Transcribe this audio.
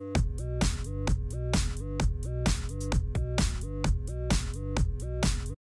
Bye.